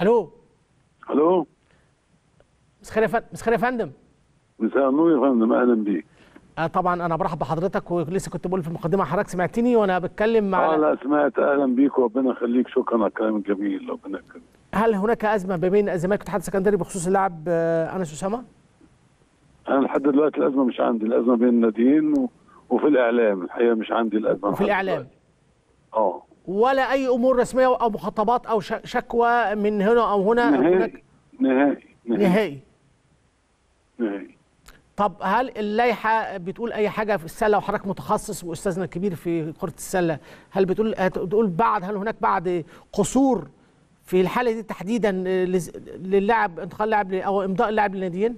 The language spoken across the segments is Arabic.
ألو. ألو. يا فندم مسخير يا فندم. مساء النور يا فندم أهلا بيك. آه طبعا أنا برحب بحضرتك ولسه كنت بقول في المقدمه حضرتك سمعتني وأنا بتكلم مع آه لا سمعت. أهلا بيك وربنا يخليك. شكرا على الكلام الجميل ربنا يكرمك. هل هناك أزمة ما بين الزمالك والاتحاد السكندري بخصوص اللاعب آه أنس أسامة؟ أنا لحد دلوقتي الأزمة مش عندي. الأزمة بين الناديين و... وفي الإعلام. الحقيقة مش عندي الأزمة وفي الإعلام. آه. ولا أي أمور رسمية أو مخططات أو شكوى من هنا أو هنا نهائي. هناك؟ نهائي. نهائي. نهائي. طب هل اللائحة بتقول أي حاجة في السلة؟ وحضرتك متخصص وأستاذنا الكبير في كرة السلة هل بتقول بتقول بعد هل هناك بعد قصور في الحالة دي تحديدا للاعب انتقال لاعب أو إمضاء اللاعب للناديين؟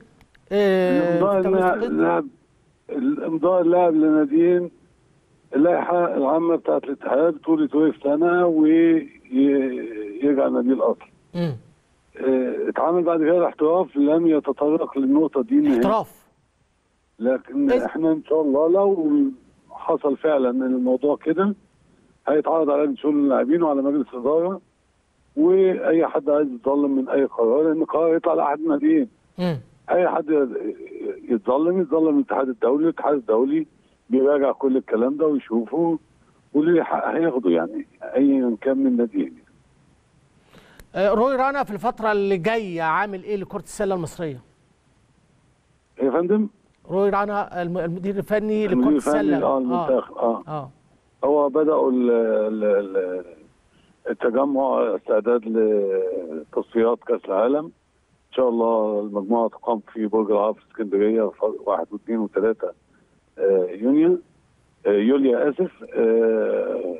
آه، التمرير اللاعب التقليدي؟ اللاعب- الامضاء اللاعب لناديين اللائحه العامة بتاعت الاتحاد بتقول يتوقف سنه ويرجع النادي الاصل مم. آه، اتعامل بعد كده الاحتراف لم يتطرق للنقطة دي نهائي احتراف لكن إذ- إحنا إن شاء الله لو حصل فعلا الموضوع كده هيتعرض على شؤون اللاعبين وعلى مجلس الإدارة وأي حد عايز يتظلم من أي قرار لأن القرار يطلع لاحد الناديين. أي حد يتظلم يتظلم الاتحاد الدولي الاتحاد الدولي بيراجع كل الكلام ده ويشوفه واللي هياخده يعني ايا كان من الناديين. آه، روي رانا في الفترة اللي جاية عامل إيه لكرة السلة المصرية؟ يا فندم؟ روي رانا الم- المدير الفني لكرة السلة. آه المنتخب آه. آه. هو بدأوا ال- ال- ال- التجمع استعداد لتصفيات كأس العالم. إن شاء الله المجموعة تقام في برج العرب في اسكندرية في واحد واثنين وثلاثة. آه، يونيو آه، يوليو آسف. آه،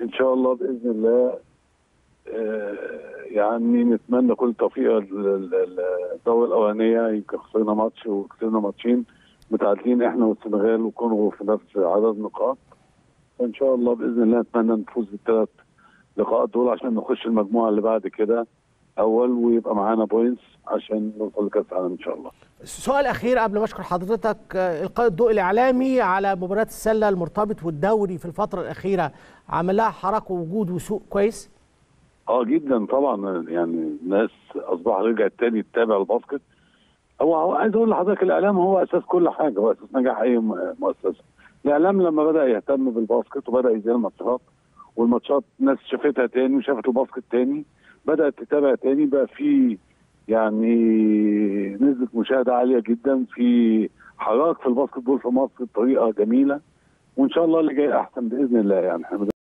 إن شاء الله بإذن الله آه، يعني نتمنى كل توفيق الدورة الأولانية. يمكن خسرنا ماتش وكسبنا ماتشين متعادلين إحنا والسنغال وكونغو في نفس عدد النقاط ان شاء الله بإذن الله نتمنى نفوز بالثلاث لقاءات دول عشان نخش المجموعة اللي بعد كده. اول ويبقى معانا points عشان نوصل لكأس العالم إن شاء الله. سؤال أخير قبل ما أشكر حضرتك إلقاء الضوء الإعلامي على مباريات السلة المرتبط والدوري في الفترة الأخيرة عمل لها حركة ووجود وسوق كويس آه جدا طبعا يعني الناس أصبح رجعت تاني تتابع ال basket هو عايز أقول لحضرتك الإعلام هو أساس كل حاجة هو أساس نجاح أي مؤسسة. الإعلام لما بدأ يهتم بال basket وبدأ يذيع الماتشات والماتشات الناس شافتها تاني وشافت ال basket تاني بدأت تتابع تاني بقى في يعني نسبة مشاهدة عالية جدا في حراك في الباسكت بول في مصر بطريقة جميلة وإن شاء الله اللي جاي أحسن بإذن الله يعني.